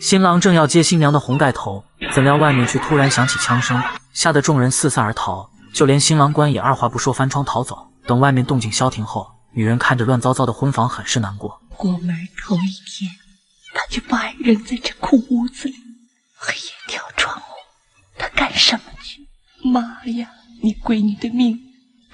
新郎正要接新娘的红盖头，怎料外面却突然响起枪声，吓得众人四散而逃，就连新郎官也二话不说翻窗逃走。等外面动静消停后，女人看着乱糟糟的婚房，很是难过。过门头一天，他就把俺扔在这空屋子里，黑夜跳窗户，他干什么去？妈呀，你闺女的命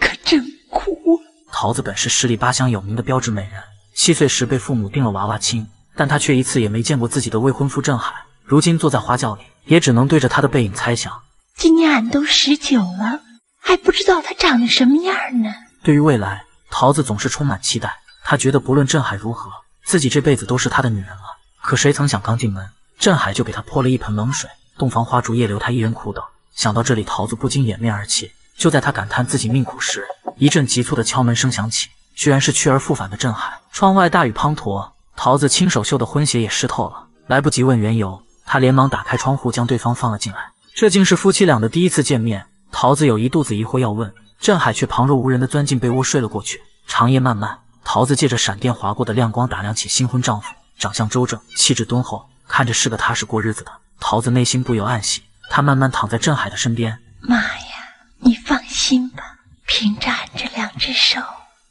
可真苦啊！桃子本是十里八乡有名的标致美人，七岁时被父母定了娃娃亲，但她却一次也没见过自己的未婚夫郑海。如今坐在花轿里，也只能对着他的背影猜想。今年俺都十九了，还不知道他长得什么样呢。对于未来，桃子总是充满期待。她觉得不论郑海如何，自己这辈子都是他的女人了。可谁曾想，刚进门，郑海就给她泼了一盆冷水。洞房花烛夜，留她一人苦等。想到这里，桃子不禁掩面而泣。就在她感叹自己命苦时，一阵急促的敲门声响起，居然是去而复返的郑海。窗外大雨滂沱，桃子亲手绣的婚鞋也湿透了。来不及问缘由，她连忙打开窗户，将对方放了进来。这竟是夫妻俩的第一次见面。桃子有一肚子疑惑要问，郑海却旁若无人的钻进被窝睡了过去。长夜漫漫，桃子借着闪电划过的亮光打量起新婚丈夫，长相周正，气质敦厚，看着是个踏实过日子的。桃子内心不由暗喜。她慢慢躺在郑海的身边，妈呀，你放心吧，凭着俺这两只手，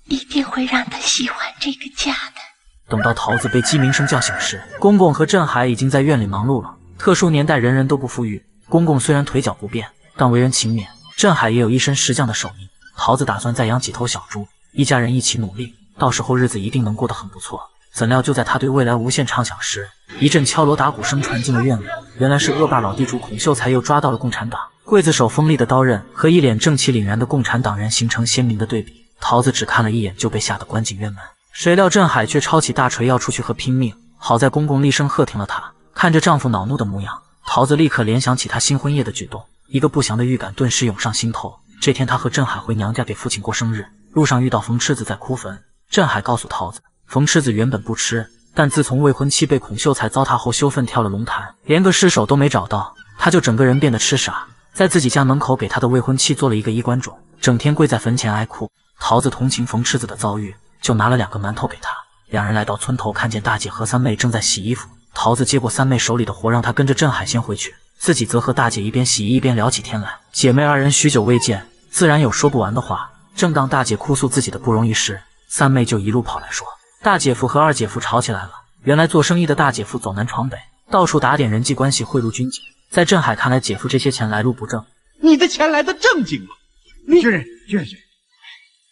一定会让他喜欢这个家的。等到桃子被鸡鸣声叫醒时，公公和镇海已经在院里忙碌了。特殊年代，人人都不富裕。公公虽然腿脚不便，但为人勤勉；镇海也有一身石匠的手艺。桃子打算再养几头小猪，一家人一起努力，到时候日子一定能过得很不错。怎料就在他对未来无限畅想时，一阵敲锣打鼓声传进了院里。原来是恶霸老地主孔秀才又抓到了共产党。刽子手锋利的刀刃和一脸正气凛然的共产党人形成鲜明的对比。桃子只看了一眼就被吓得关紧院门。谁料镇海却抄起大锤要出去和拼命。好在公公厉声喝停了他。看着丈夫恼怒的模样，桃子立刻联想起她新婚夜的举动，一个不祥的预感顿时涌上心头。这天，她和镇海回娘家给父亲过生日，路上遇到冯痴子在哭坟。镇海告诉桃子，冯痴子原本不吃，但自从未婚妻被孔秀才糟蹋后，羞愤跳了龙潭，连个尸首都没找到，他就整个人变得痴傻，在自己家门口给他的未婚妻做了一个衣冠冢，整天跪在坟前哀哭。桃子同情冯痴子的遭遇，就拿了两个馒头给他。两人来到村头，看见大姐和三妹正在洗衣服。桃子接过三妹手里的活，让她跟着郑海先回去，自己则和大姐一边洗衣一边聊起天来。姐妹二人许久未见，自然有说不完的话。正当大姐哭诉自己的不容易时，三妹就一路跑来说，大姐夫和二姐夫吵起来了。原来做生意的大姐夫走南闯北，到处打点人际关系，贿赂军警。在郑海看来，姐夫这些钱来路不正。你的钱来的正经吗？你确认确认。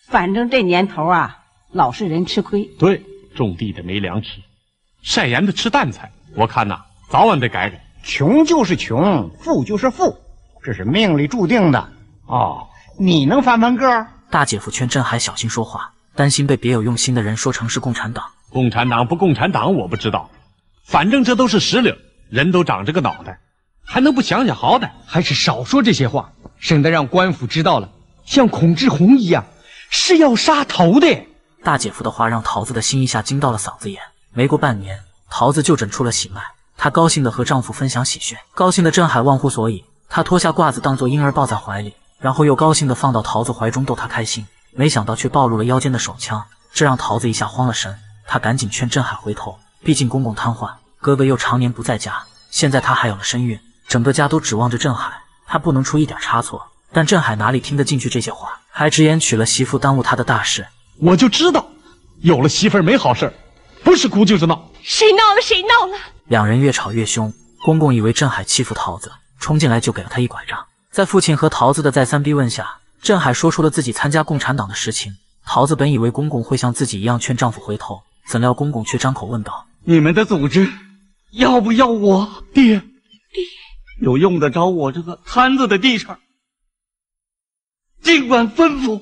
反正这年头啊，老实人吃亏。对，种地的没粮吃，晒盐的吃淡菜。我看呐，早晚得改改。穷就是穷，富就是富，这是命里注定的。哦，你能翻翻个？大姐夫劝郑海小心说话，担心被别有用心的人说成是共产党。共产党不共产党我不知道，反正这都是实力。人都长着个脑袋，还能不想想好歹？还是少说这些话，省得让官府知道了，像孔志宏一样是要杀头的。大姐夫的话让桃子的心一下惊到了嗓子眼。没过半年，桃子就诊出了喜脉，她高兴地和丈夫分享喜讯，高兴的郑海忘乎所以。她脱下褂子当做婴儿抱在怀里，然后又高兴地放到桃子怀中逗她开心。没想到却暴露了腰间的手枪，这让桃子一下慌了神。她赶紧劝郑海回头，毕竟公公瘫痪，哥哥又常年不在家，现在她还有了身孕，整个家都指望着郑海，她不能出一点差错。但郑海哪里听得进去这些话，还直言娶了媳妇耽误他的大事。我就知道，有了媳妇儿没好事不是哭就是闹。谁闹了？谁闹了？两人越吵越凶，公公以为郑海欺负桃子，冲进来就给了他一拐杖。在父亲和桃子的再三逼问下，郑海说出了自己参加共产党的实情。桃子本以为公公会像自己一样劝丈夫回头，怎料公公却张口问道：“你们的组织要不要我爹？爹，有用得着我这个摊子的地上，尽管吩咐。”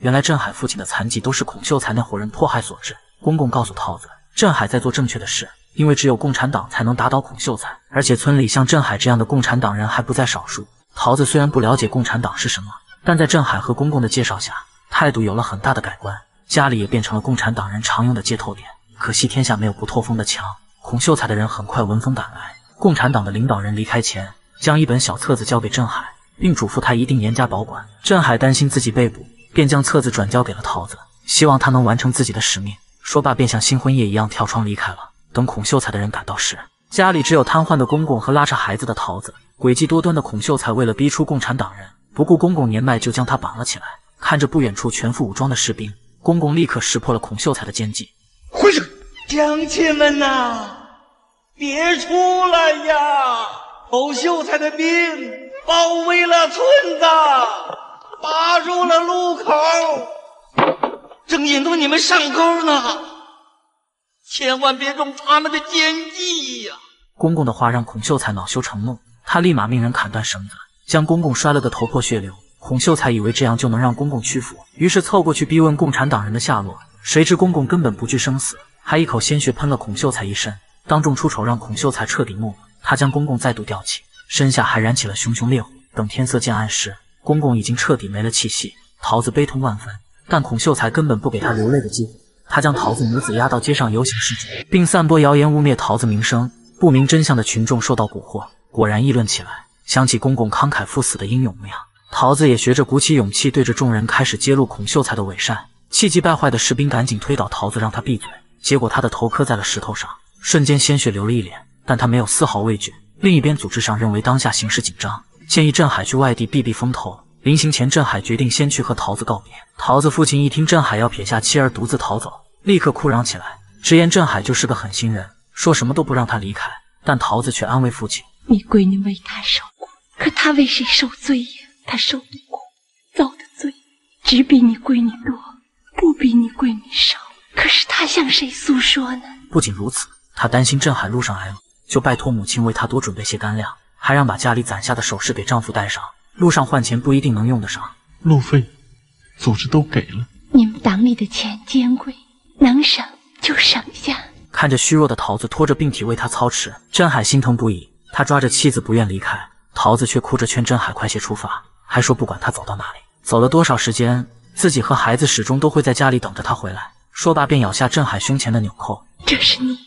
原来郑海父亲的残疾都是孔秀才那伙人迫害所致。公公告诉桃子，郑海在做正确的事，因为只有共产党才能打倒孔秀才，而且村里像郑海这样的共产党人还不在少数。桃子虽然不了解共产党是什么，但在郑海和公公的介绍下，态度有了很大的改观，家里也变成了共产党人常用的接头点。可惜天下没有不透风的墙，孔秀才的人很快闻风赶来。共产党的领导人离开前，将一本小册子交给郑海，并嘱咐他一定严加保管。郑海担心自己被捕，便将册子转交给了桃子，希望他能完成自己的使命。说罢，便像新婚夜一样跳窗离开了。等孔秀才的人赶到时，家里只有瘫痪的公公和拉扯孩子的桃子。诡计多端的孔秀才为了逼出共产党人，不顾公公年迈，就将他绑了起来。看着不远处全副武装的士兵，公公立刻识破了孔秀才的奸计。回去！乡亲们呐，别出来呀！孔秀才的兵包围了村子，打入了路口，引诱你们上钩呢。千万别中他们的奸计呀！公公的话让孔秀才恼羞成怒。他立马命人砍断绳子，将公公摔了个头破血流。孔秀才以为这样就能让公公屈服，于是凑过去逼问共产党人的下落。谁知公公根本不惧生死，还一口鲜血喷了孔秀才一身，当众出丑，让孔秀才彻底怒了。他将公公再度吊起，身下还燃起了熊熊烈火。等天色渐暗时，公公已经彻底没了气息。桃子悲痛万分，但孔秀才根本不给他流泪的机会。他将桃子母子押到街上游行示众，并散播谣言污蔑桃子名声。不明真相的群众受到蛊惑。果然议论起来，想起公公慷慨赴死的英勇模样，桃子也学着鼓起勇气，对着众人开始揭露孔秀才的伪善。气急败坏的士兵赶紧推倒桃子，让他闭嘴。结果他的头磕在了石头上，瞬间鲜血流了一脸，但他没有丝毫畏惧。另一边，组织上认为当下形势紧张，建议郑海去外地避避风头。临行前，郑海决定先去和桃子告别。桃子父亲一听郑海要撇下妻儿独自逃走，立刻哭嚷起来，直言郑海就是个狠心人，说什么都不让他离开。但桃子却安慰父亲。你闺女为他受苦，可他为谁受罪呀？他受的苦、遭的罪，只比你闺女多，不比你闺女少。可是他向谁诉说呢？不仅如此，他担心镇海路上挨饿，就拜托母亲为他多准备些干粮，还让把家里攒下的首饰给丈夫带上，路上换钱不一定能用得上。路费，组织都给了。你们党里的钱坚贵，能省就省下。看着虚弱的桃子拖着病体为他操持，镇海心疼不已。他抓着妻子不愿离开，桃子却哭着劝镇海快些出发，还说不管他走到哪里，走了多少时间，自己和孩子始终都会在家里等着他回来。说罢便咬下镇海胸前的纽扣，这是你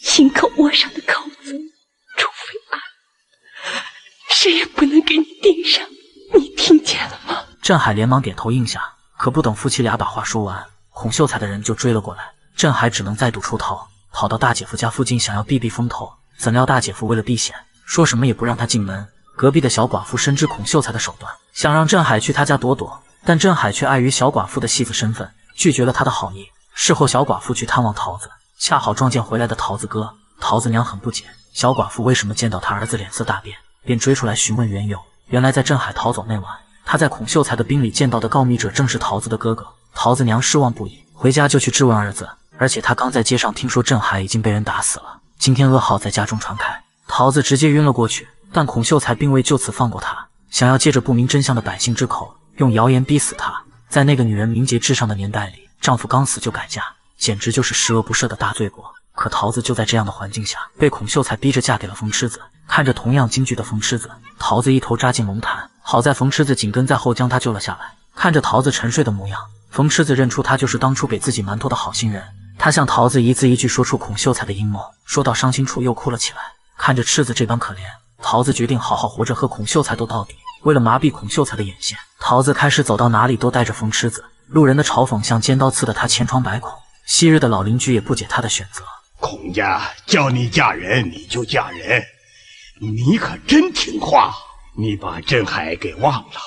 心口窝上的扣镇海连忙点头应下，可不等夫妻俩把话说完，孔秀才的人就追了过来，镇海只能再度出逃，跑到大姐夫家附近想要避避风头。怎料大姐夫为了避险，说什么也不让他进门。隔壁的小寡妇深知孔秀才的手段，想让镇海去他家躲躲，但镇海却碍于小寡妇的戏子身份，拒绝了他的好意。事后，小寡妇去探望桃子，恰好撞见回来的桃子哥。桃子娘很不解，小寡妇为什么见到他儿子脸色大变，便追出来询问缘由。原来在镇海逃走那晚，他在孔秀才的兵里见到的告密者正是桃子的哥哥。桃子娘失望不已，回家就去质问儿子，而且他刚在街上听说镇海已经被人打死了。今天噩耗在家中传开，桃子直接晕了过去。但孔秀才并未就此放过他，想要借着不明真相的百姓之口，用谣言逼死他。在那个女人名节至上的年代里，丈夫刚死就改嫁，简直就是十恶不赦的大罪过。可桃子就在这样的环境下，被孔秀才逼着嫁给了冯痴子。看着同样惊惧的冯痴子，桃子一头扎进龙潭。好在冯痴子紧跟在后，将他救了下来。看着桃子沉睡的模样，冯痴子认出他就是当初给自己馒头的好心人。他向桃子一字一句说出孔秀才的阴谋，说到伤心处又哭了起来。看着赤子这般可怜，桃子决定好好活着，和孔秀才斗到底。为了麻痹孔秀才的眼线，桃子开始走到哪里都带着冯痴子。路人的嘲讽像尖刀刺得他千疮百孔，昔日的老邻居也不解他的选择。孔家叫你嫁人，你就嫁人，你可真听话。你把镇海给忘了，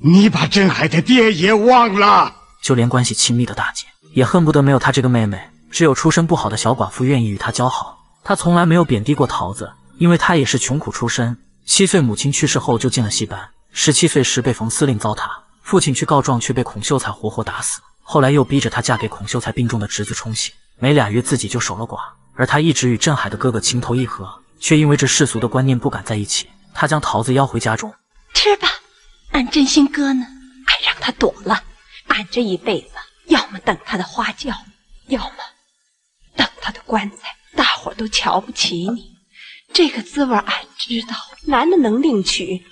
你把镇海的爹也忘了，就连关系亲密的大姐。也恨不得没有她这个妹妹，只有出身不好的小寡妇愿意与她交好。她从来没有贬低过桃子，因为她也是穷苦出身。七岁母亲去世后就进了戏班，十七岁时被冯司令糟蹋，父亲去告状却被孔秀才活活打死。后来又逼着她嫁给孔秀才病重的侄子冲喜，没俩月自己就守了寡。而她一直与镇海的哥哥情投意合，却因为这世俗的观念不敢在一起。她将桃子邀回家中，吃吧。俺真心哥呢，俺让他躲了。俺这一辈子。要么等他的花轿，要么等他的棺材。大伙都瞧不起你，这个滋味俺知道。男的能另娶，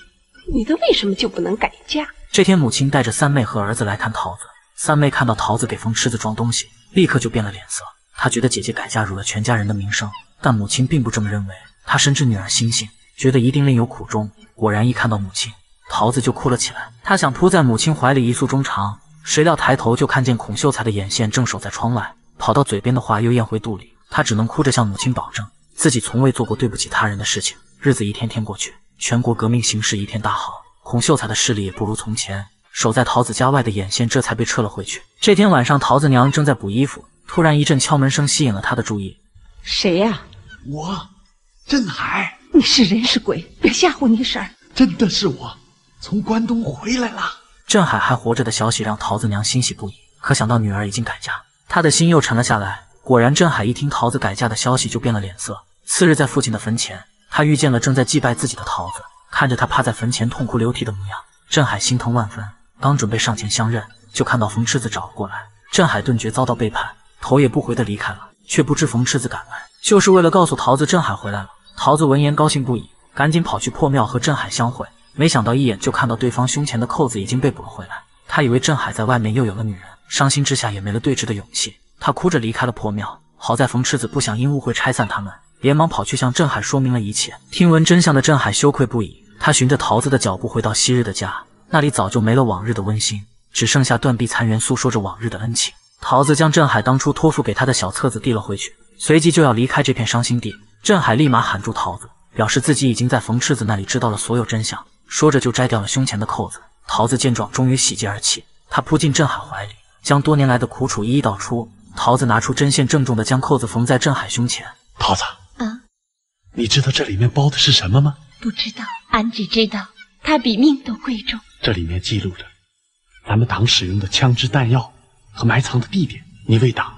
女的为什么就不能改嫁？这天，母亲带着三妹和儿子来看桃子。三妹看到桃子给风痴子装东西，立刻就变了脸色。她觉得姐姐改嫁辱了全家人的名声，但母亲并不这么认为。她深知女儿心性，觉得一定另有苦衷。果然，一看到母亲，桃子就哭了起来。她想扑在母亲怀里一诉衷肠。谁料抬头就看见孔秀才的眼线正守在窗外，跑到嘴边的话又咽回肚里，他只能哭着向母亲保证，自己从未做过对不起他人的事情。日子一天天过去，全国革命形势一片大好，孔秀才的势力也不如从前。守在桃子家外的眼线这才被撤了回去。这天晚上，桃子娘正在补衣服，突然一阵敲门声吸引了她的注意。谁呀？我，镇海。你是人是鬼？别吓唬你婶儿。真的是我，从关东回来了。镇海还活着的消息让桃子娘欣喜不已，可想到女儿已经改嫁，她的心又沉了下来。果然，镇海一听桃子改嫁的消息就变了脸色。次日，在父亲的坟前，他遇见了正在祭拜自己的桃子，看着他趴在坟前痛哭流涕的模样，镇海心疼万分。刚准备上前相认，就看到冯痴子找了过来。镇海顿觉遭到背叛，头也不回的离开了。却不知冯痴子赶来，就是为了告诉桃子镇海回来了。桃子闻言高兴不已，赶紧跑去破庙和镇海相会。没想到一眼就看到对方胸前的扣子已经被补了回来。他以为镇海在外面又有了女人，伤心之下也没了对峙的勇气。他哭着离开了破庙。好在冯痴子不想因误会拆散他们，连忙跑去向镇海说明了一切。听闻真相的镇海羞愧不已，他循着桃子的脚步回到昔日的家。那里早就没了往日的温馨，只剩下断壁残垣，诉说着往日的恩情。桃子将镇海当初托付给他的小册子递了回去，随即就要离开这片伤心地。镇海立马喊住桃子，表示自己已经在冯赤子那里知道了所有真相，说着就摘掉了胸前的扣子。桃子见状，终于喜极而泣，他扑进镇海怀里，将多年来的苦楚一一道出。桃子拿出针线，郑重地将扣子缝在镇海胸前。桃子，啊，你知道这里面包的是什么吗？不知道，俺只知道它比命都贵重。这里面记录着咱们党使用的枪支弹药和埋藏的地点。你为党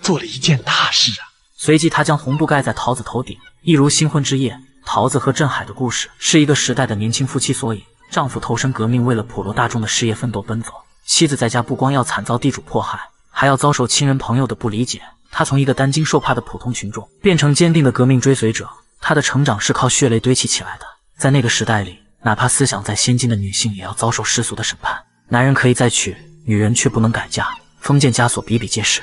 做了一件大事啊！随即，他将红布盖在桃子头顶，一如新婚之夜。桃子和镇海的故事是一个时代的年轻夫妻缩影。丈夫投身革命，为了普罗大众的事业奋斗奔走；妻子在家不光要惨遭地主迫害，还要遭受亲人朋友的不理解。她从一个担惊受怕的普通群众，变成坚定的革命追随者。她的成长是靠血泪堆砌起来的。在那个时代里。哪怕思想再先进的女性，也要遭受世俗的审判。男人可以再娶，女人却不能改嫁，封建枷锁比比皆是。